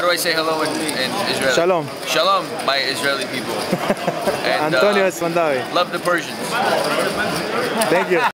How do I say hello in, in Israeli? Shalom. Shalom, my Israeli people. And, uh, Antonio uh, Esfandiari. Love the Persians. Thank you.